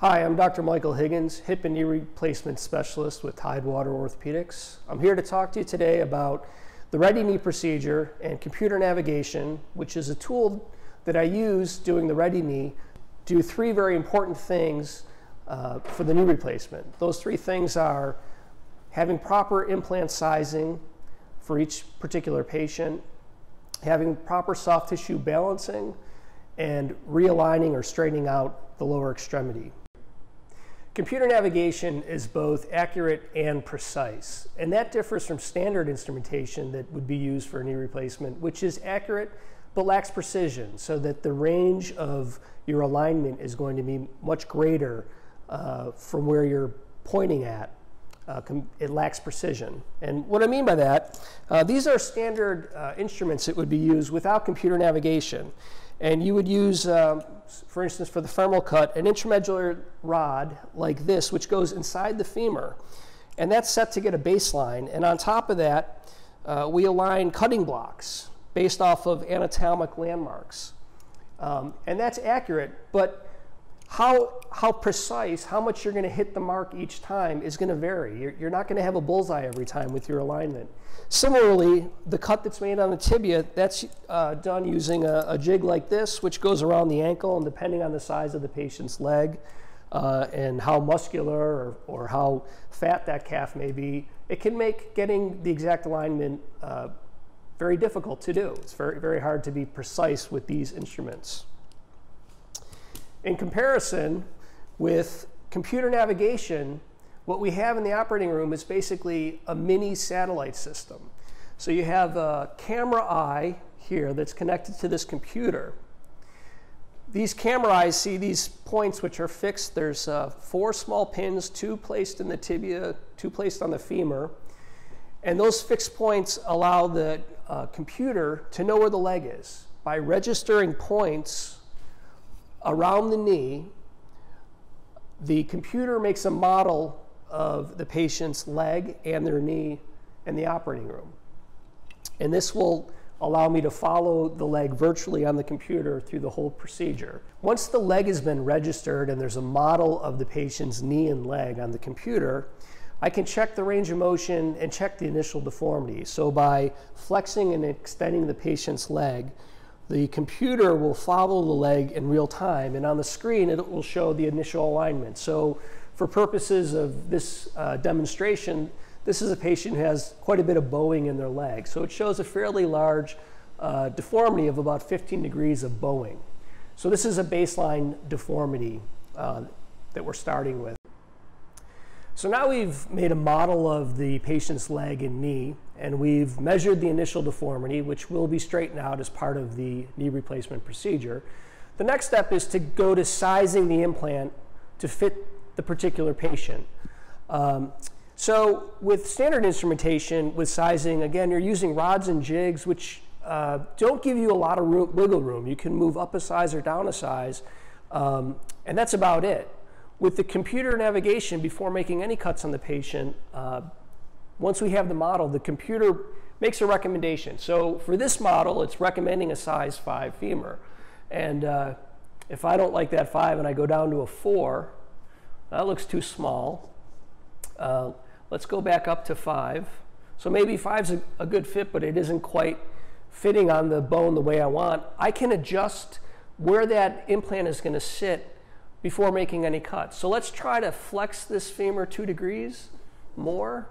Hi, I'm Dr. Michael Higgins, hip and knee replacement specialist with Tidewater Orthopaedics. I'm here to talk to you today about the ready knee procedure and computer navigation, which is a tool that I use doing the ready knee, do three very important things uh, for the knee replacement. Those three things are having proper implant sizing for each particular patient, having proper soft tissue balancing, and realigning or straightening out the lower extremity. Computer navigation is both accurate and precise, and that differs from standard instrumentation that would be used for knee replacement, which is accurate but lacks precision, so that the range of your alignment is going to be much greater uh, from where you're pointing at. Uh, it lacks precision. And what I mean by that, uh, these are standard uh, instruments that would be used without computer navigation. And you would use, um, for instance, for the femoral cut, an intramedullary rod like this, which goes inside the femur. And that's set to get a baseline. And on top of that, uh, we align cutting blocks based off of anatomic landmarks. Um, and that's accurate, but how, how precise, how much you're going to hit the mark each time is going to vary. You're, you're not going to have a bullseye every time with your alignment. Similarly, the cut that's made on the tibia, that's uh, done using a, a, jig like this, which goes around the ankle, and depending on the size of the patient's leg uh, and how muscular or, or, how fat that calf may be, it can make getting the exact alignment uh, very difficult to do. It's very, very hard to be precise with these instruments. In comparison with computer navigation, what we have in the operating room is basically a mini satellite system. So you have a camera eye here that's connected to this computer. These camera eyes see these points which are fixed. There's uh, four small pins, two placed in the tibia, two placed on the femur. And those fixed points allow the uh, computer to know where the leg is. By registering points around the knee, the computer makes a model of the patient's leg and their knee in the operating room. And this will allow me to follow the leg virtually on the computer through the whole procedure. Once the leg has been registered and there's a model of the patient's knee and leg on the computer, I can check the range of motion and check the initial deformity. So by flexing and extending the patient's leg, the computer will follow the leg in real time, and on the screen it will show the initial alignment. So for purposes of this uh, demonstration, this is a patient who has quite a bit of bowing in their leg. So it shows a fairly large uh, deformity of about 15 degrees of bowing. So this is a baseline deformity uh, that we're starting with. So now we've made a model of the patient's leg and knee, and we've measured the initial deformity, which will be straightened out as part of the knee replacement procedure. The next step is to go to sizing the implant to fit the particular patient. Um, so with standard instrumentation, with sizing, again, you're using rods and jigs, which uh, don't give you a lot of room, wiggle room. You can move up a size or down a size, um, and that's about it. With the computer navigation, before making any cuts on the patient, uh, once we have the model, the computer makes a recommendation. So for this model, it's recommending a size 5 femur. And uh, if I don't like that 5 and I go down to a 4, that looks too small. Uh, let's go back up to 5. So maybe 5 is a, a good fit, but it isn't quite fitting on the bone the way I want. I can adjust where that implant is going to sit before making any cuts. So let's try to flex this femur two degrees more.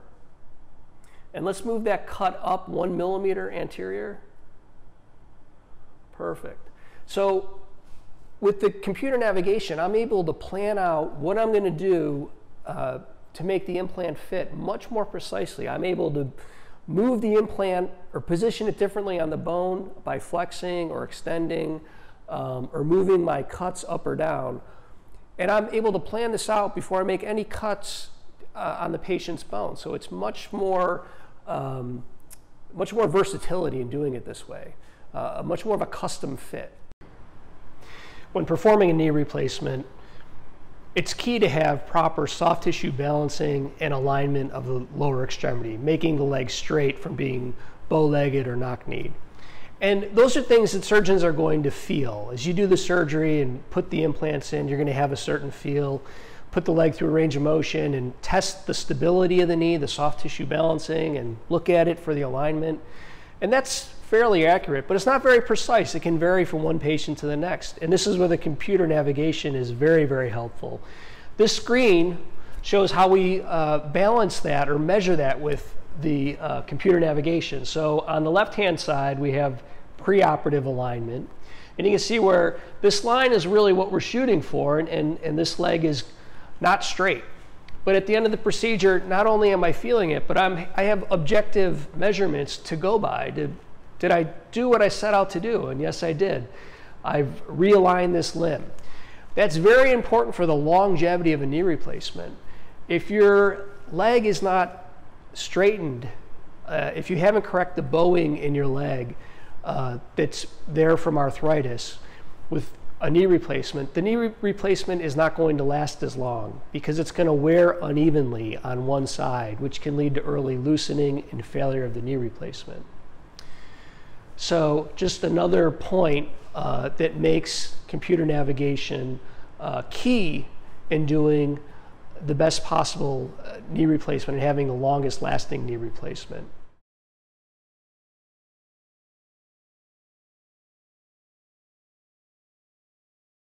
And let's move that cut up one millimeter anterior. Perfect. So with the computer navigation, I'm able to plan out what I'm going to do uh, to make the implant fit much more precisely. I'm able to move the implant or position it differently on the bone by flexing or extending um, or moving my cuts up or down and I'm able to plan this out before I make any cuts uh, on the patient's bone. So it's much more, um, much more versatility in doing it this way, uh, much more of a custom fit. When performing a knee replacement, it's key to have proper soft tissue balancing and alignment of the lower extremity, making the leg straight from being bow-legged or knock-kneed. And those are things that surgeons are going to feel. As you do the surgery and put the implants in, you're going to have a certain feel. Put the leg through a range of motion and test the stability of the knee, the soft tissue balancing, and look at it for the alignment. And that's fairly accurate, but it's not very precise. It can vary from one patient to the next. And this is where the computer navigation is very, very helpful. This screen shows how we uh, balance that or measure that with the uh, computer navigation. So on the left-hand side, we have preoperative alignment. And you can see where this line is really what we're shooting for, and, and, and this leg is not straight. But at the end of the procedure, not only am I feeling it, but I'm, I have objective measurements to go by. Did, did I do what I set out to do? And yes, I did. I've realigned this limb. That's very important for the longevity of a knee replacement. If your leg is not straightened, uh, if you haven't corrected the bowing in your leg uh, that's there from arthritis with a knee replacement, the knee re replacement is not going to last as long because it's going to wear unevenly on one side, which can lead to early loosening and failure of the knee replacement. So just another point uh, that makes computer navigation uh, key in doing the best possible knee replacement and having the longest lasting knee replacement.